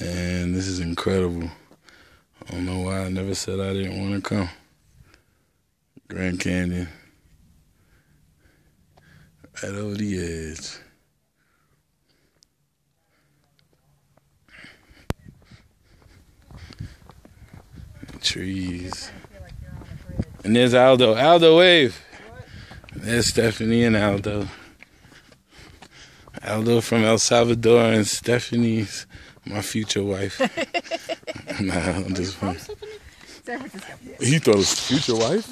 and this is incredible. I don't know why I never said I didn't want to come. Grand Canyon, right over the edge. Trees. And there's Aldo. Aldo, wave. There's Stephanie and Aldo. Aldo from El Salvador and Stephanie's my future wife. nah, I'm just fun. San Francisco. He thought it was future wife?